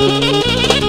Música